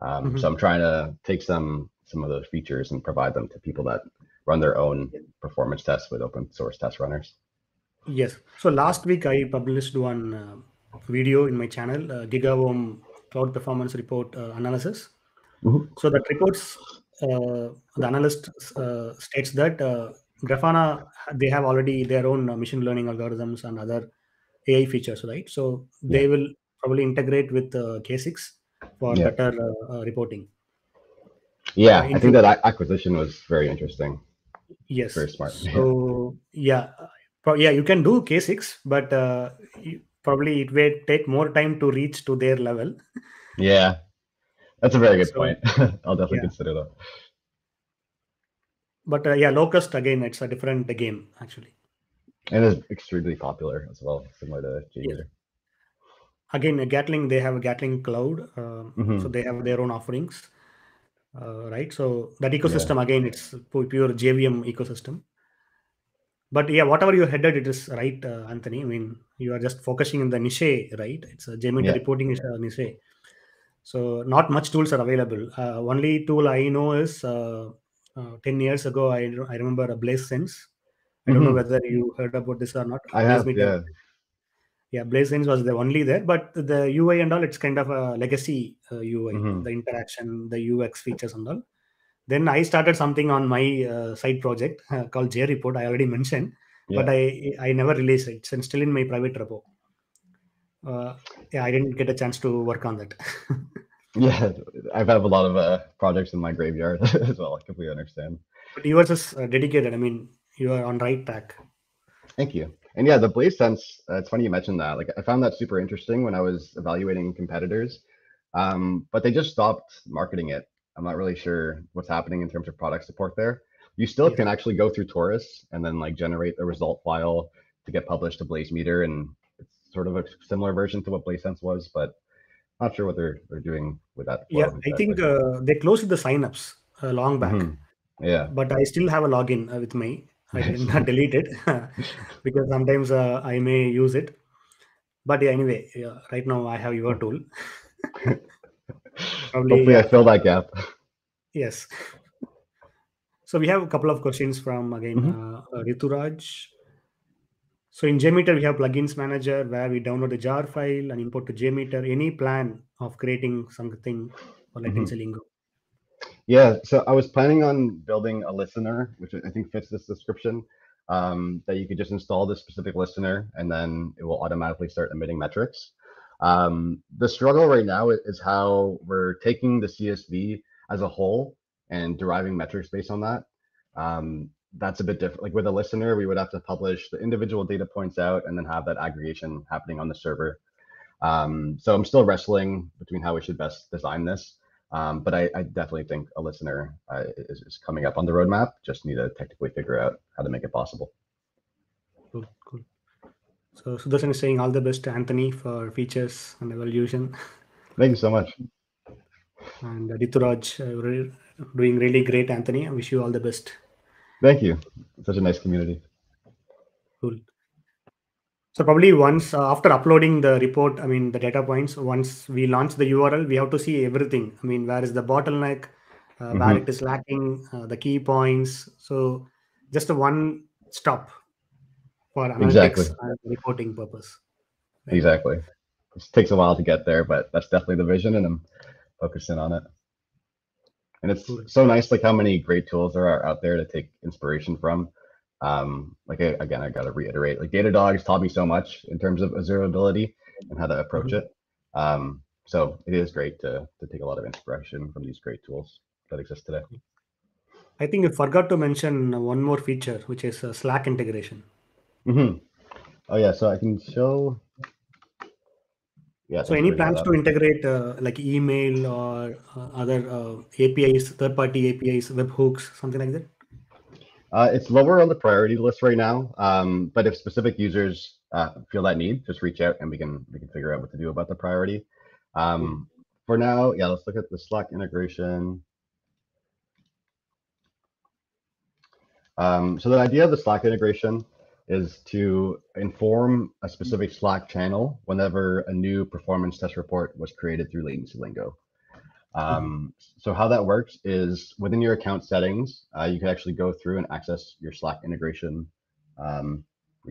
Um, mm-hmm. So I'm trying to take some some of those features and provide them to people that run their own performance tests with open source test runners. Yes. So last week I published one uh, video in my channel, uh, GigaOM Cloud Performance Report uh, Analysis. Mm-hmm. So that reports, uh, the analyst uh, states that uh, Grafana, they have already their own uh, machine learning algorithms and other AI features, right? So yeah. they will probably integrate with K6 for yeah. better reporting. Yeah, I think that acquisition was very interesting. Yes. Very smart. So yeah, yeah, you can do K6, but uh, probably it will take more time to reach to their level. Yeah, that's a very good so, point. I'll definitely yeah. consider that. But uh, yeah, Locust again, it's a different game actually. And it's extremely popular as well, similar to. Yeah. Again, Gatling, they have a Gatling Cloud, uh, mm-hmm. so they have their own offerings, uh, right? So that ecosystem yeah. again, it's pure JVM ecosystem but yeah whatever you headed it is right uh, anthony i mean you are just focusing in the niche right? It's a JMeter yeah. reporting is a niche so not much tools are available. Uh, only tool i know is uh, uh 10 years ago i, I remember a blaze sense. I don't mm-hmm. know whether you heard about this or not. I have yeah. Yeah blaze sense was the only there but the ui and all it's kind of a legacy ui uh, mm-hmm. the interaction the ux features and all then I started something on my uh, side project uh, called Report. I already mentioned. but I I never released it. It's still in my private repo. Uh, yeah, I didn't get a chance to work on that. yeah, I've a lot of uh, projects in my graveyard as well. I completely understand. But yours is uh, dedicated. I mean, you are on right track. Thank you. And yeah, the Blaze Sense. Uh, it's funny you mentioned that. Like, I found that super interesting when I was evaluating competitors, um, but they just stopped marketing it. I'm not really sure what's happening in terms of product support there. You still yeah. can actually go through Taurus and then like generate a result file to get published to Blazemeter, and it's sort of a similar version to what BlazeSense was, but not sure what they're they're doing with that. Yeah, I think uh, they closed the signups uh, long back. Mm-hmm. Yeah, but I still have a login uh, with me. I did not delete it because sometimes uh, I may use it. But yeah, anyway, yeah, right now I have your tool. Probably, Hopefully, I fill that gap. Yes. So we have a couple of questions from again mm-hmm. uh, Rituraj. So in JMeter, we have plugins manager where we download the jar file and import to JMeter. Any plan of creating something for Latency mm-hmm. Lingo? Yeah, so I was planning on building a listener, which I think fits this description, um, that you could just install this specific listener and then it will automatically start emitting metrics. Um, the struggle right now is how we're taking the CSV as a whole and deriving metrics based on that. Um, that's a bit different. Like with a listener, we would have to publish the individual data points out and then have that aggregation happening on the server. Um, so I'm still wrestling between how we should best design this. Um, but I, I, definitely think a listener uh, is, is, coming up on the roadmap. Just need to technically figure out how to make it possible. Cool, cool. So Sudarshan is saying all the best to Anthony for features and evolution. Thank you so much. And Rituraj, uh, doing really great, Anthony. I wish you all the best. Thank you. Such a nice community. Cool. So probably once uh, after uploading the report, I mean the data points, once we launch the URL, we have to see everything. I mean, where is the bottleneck, uh, mm-hmm. where it is lacking, uh, the key points. So just a one stop for analytics exactly. reporting purpose. Right? Exactly. It takes a while to get there, but that's definitely the vision, and I'm focusing on it and it's so nice like how many great tools there are out there to take inspiration from um like I, again i got to reiterate like datadogs taught me so much in terms of observability and how to approach mm-hmm. it um so it is great to to take a lot of inspiration from these great tools that exist today i think you forgot to mention one more feature which is uh, slack integration mm-hmm. oh yeah so i can show yeah, so any plans to integrate uh, like email or uh, other uh, APIs, third-party APIs, webhooks, something like that? Uh, it's lower on the priority list right now, um, but if specific users uh, feel that need, just reach out and we can we can figure out what to do about the priority. Um, for now, yeah, let's look at the Slack integration. Um, so the idea of the Slack integration is to inform a specific Slack channel whenever a new performance test report was created through Latency Lingo. Um, so how that works is within your account settings, uh, you can actually go through and access your Slack integration um,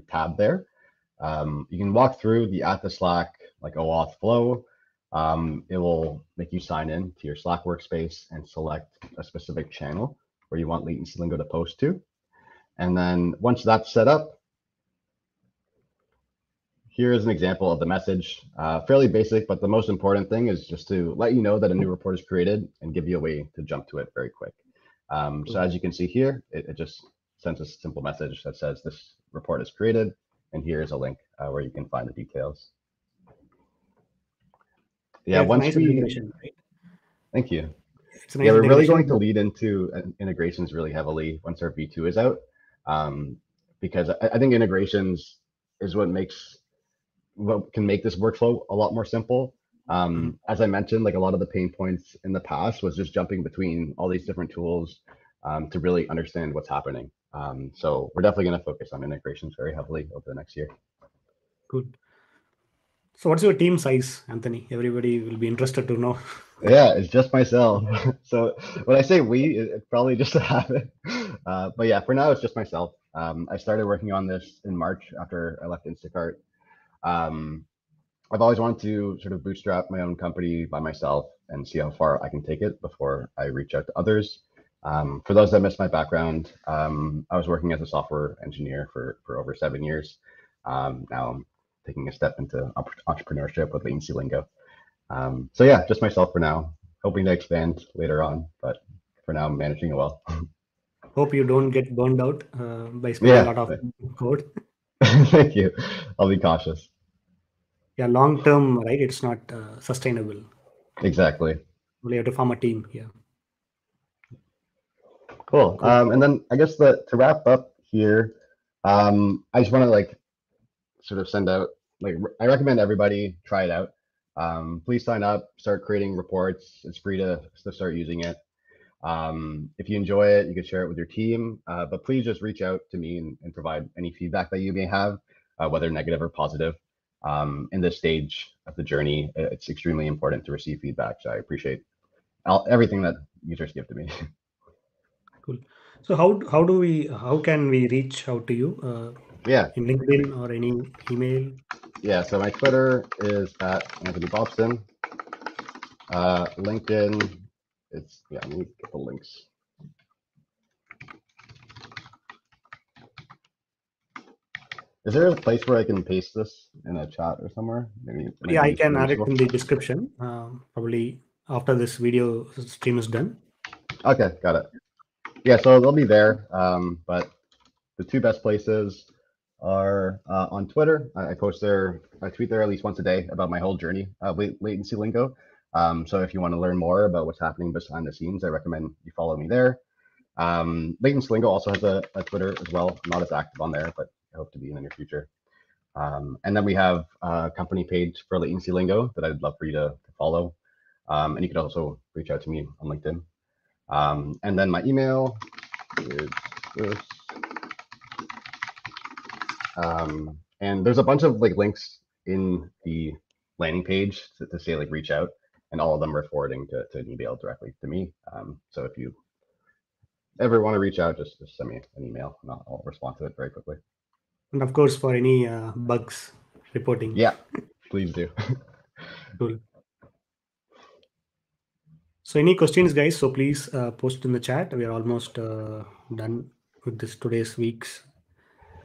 tab there. Um, you can walk through the at the Slack like OAuth flow. Um, it will make you sign in to your Slack workspace and select a specific channel where you want Latency Lingo to post to. And then once that's set up, here is an example of the message. Uh, fairly basic, but the most important thing is just to let you know that a new report is created and give you a way to jump to it very quick. Um, so as you can see here, it, it, just sends a simple message that says this report is created, and here is a link uh, where you can find the details. Yeah, once nice we. Right? Thank you. Nice yeah, we're really going to lead into uh, integrations really heavily once our V2 is out, um, because I, I think integrations is what makes what can make this workflow a lot more simple. Um, mm-hmm. as I mentioned, like a lot of the pain points in the past was just jumping between all these different tools um, to really understand what's happening. Um, so we're definitely going to focus on integrations very heavily over the next year. Good. So what's your team size, Anthony? Everybody will be interested to know. yeah, it's just myself. so when I say we, it's probably just a habit. Uh, but yeah, for now, it's just myself. Um, I started working on this in March after I left Instacart. Um, I've always wanted to sort of bootstrap my own company by myself and see how far I can take it before I reach out to others. Um, for those that missed my background, um, I was working as a software engineer for, for over seven years. Um, now I'm taking a step into entrepreneurship with Latency Lingo. Um, so yeah, just myself for now, hoping to expand later on, but for now I'm managing it well. Hope you don't get burned out uh, by spending yeah. a lot of code. Thank you. I'll be cautious. Yeah, long term, right? It's not uh, sustainable. Exactly. we have to form a team. Yeah. Cool. cool. Um, and then I guess the to wrap up here, um, I just want to like sort of send out like I recommend everybody try it out. Um, please sign up, start creating reports. It's free to, to start using it. Um, if you enjoy it, you can share it with your team, uh, but please just reach out to me and, and, provide any feedback that you may have, uh, whether negative or positive. Um, in this stage of the journey, it's extremely important to receive feedback. So I appreciate all, everything that users give to me. Cool. So how how do we how can we reach out to you? Uh, yeah. In LinkedIn or any email? Yeah. So my Twitter is at Anthony Bobsin. Uh, LinkedIn it's yeah, let me get the links. Is there a place where I can paste this in a chat or somewhere? Maybe. maybe yeah, I can add it in the description. Uh, probably after this video stream is done. Okay, got it. Yeah, so they'll be there. Um, but the two best places are uh, on Twitter. I, I, post there, I tweet there at least once a day about my whole journey of latency lingo. Um, so if you want to learn more about what's happening behind the scenes, I recommend you follow me there. Um, Latency Lingo also has a, a, Twitter as well. I'm not as active on there, but I hope to be in the near future. Um, and then we have a company page for Latency Lingo that I'd love for you to, to follow. Um, and you could also reach out to me on LinkedIn. Um, and then my email is this. Um, and there's a bunch of like links in the landing page to, to say like reach out and all of them are forwarding to, to an email directly to me. Um, so if you ever want to reach out, just, just send me an email and I'll, I'll respond to it very quickly. And of course, for any uh, bugs reporting. Yeah, please do. cool. So any questions, guys? So please uh, post in the chat. We are almost uh, done with this today's weeks.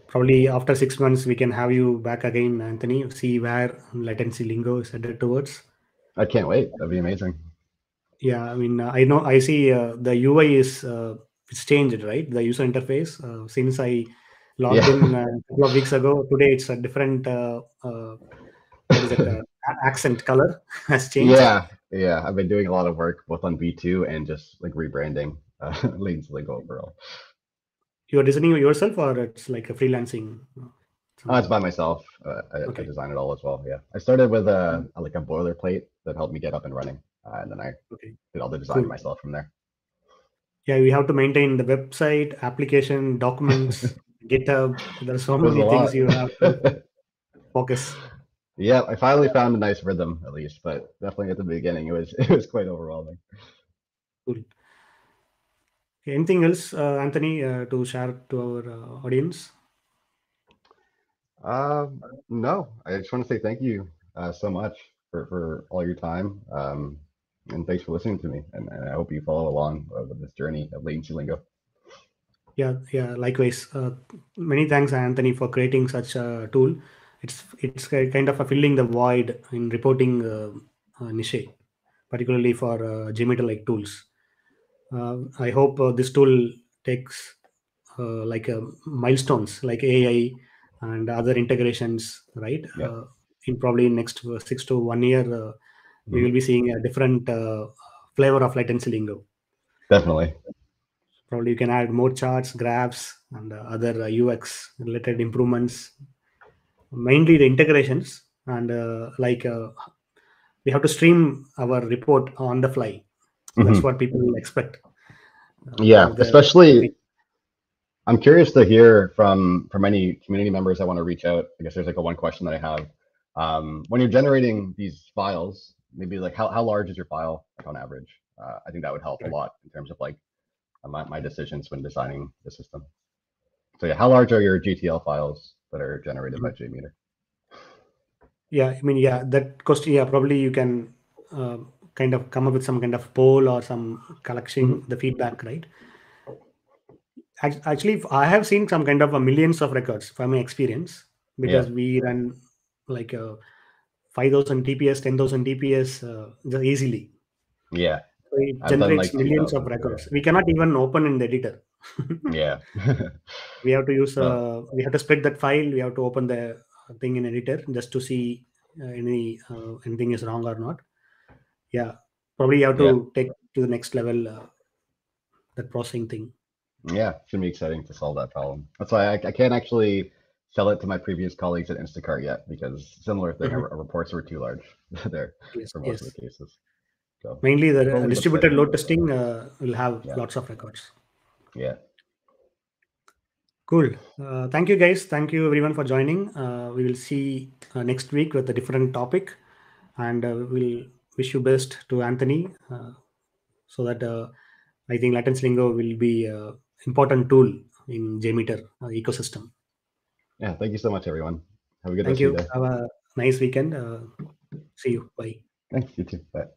Probably after six months, we can have you back again, Anthony. See where latency lingo is headed towards. I can't wait. That'd be amazing. Yeah, I mean, uh, I know I see uh, the UI is uh, it's changed, right? The user interface uh, since I logged yeah. in uh, a couple of weeks ago. Today it's a different uh, what is it, accent color has changed. Yeah, yeah. I've been doing a lot of work both on V2 and just like rebranding uh, Latency Lingo overall. You're designing yourself, or it's like a freelancing? Oh, it's by myself. Uh, I, okay. I design it all as well. Yeah, I started with a, a like a boilerplate that helped me get up and running, uh, and then I okay. did all the design cool. myself from there. Yeah, we have to maintain the website, application, documents, GitHub. There's so There's many things you have to focus. Yeah, I finally found a nice rhythm at least, but definitely at the beginning it was it was quite overwhelming. Cool. Anything else, uh, Anthony, uh, to share to our uh, audience? Um, no, I just want to say thank you uh, so much for, for all your time. Um, and thanks for listening to me. And, and I hope you follow along uh, with this journey of latency lingo. Yeah, yeah, likewise. Uh, many thanks, Anthony, for creating such a tool. It's it's kind of a filling the void in reporting uh, uh niche, particularly for uh, JMeter-like tools. Uh, I hope uh, this tool takes uh, like uh, milestones like AI and other integrations, right? Yeah. Uh, in probably next six to one year, uh, we will be seeing a different uh, flavor of latency lingo. Definitely. Probably you can add more charts, graphs, and other UX related improvements. Mainly the integrations and like we have to stream our report on the fly. That's mm-hmm. what people expect. Yeah, the, especially I'm curious to hear from from any community members that want to reach out. I guess there's like a one question that I have. Um, when you're generating these files, maybe like how, how large is your file like on average? Uh, I think that would help a lot in terms of like Uh, my, my decisions when designing the system. So yeah, how large are your JTL files that are generated by mm-hmm. JMeter? Yeah, I mean, yeah, that question, yeah, probably you can uh, kind of come up with some kind of poll or some collection mm-hmm. the feedback, right? Actually, I have seen some kind of a millions of records from my experience because we run like uh, a 5000 TPS, 10,000 TPS uh, easily. Yeah. It I've generates like millions of records. We cannot even open in the editor. Yeah. we have to use Well- uh, we have to split that file we have to open the thing in editor just to see uh, any uh, anything is wrong or not yeah probably you have to take to the next level uh, that processing thing yeah. It's gonna be exciting to solve that problem. That's why I, I can't actually sell it to my previous colleagues at Instacart yet because similar thing, our, our reports were too large there yes, for most yes. of the cases. So mainly the distributed load testing uh, will have Yeah. lots of records yeah. cool uh, thank you guys thank you everyone for joining uh, we will see uh, next week with a different topic and uh, we'll wish you best to anthony uh, so that uh, i think latency lingo will be a important tool in jmeter uh, ecosystem Yeah. Thank you so much, everyone. Have a good thank you of your day. have a nice weekend uh, see you bye Thanks. You too. Bye.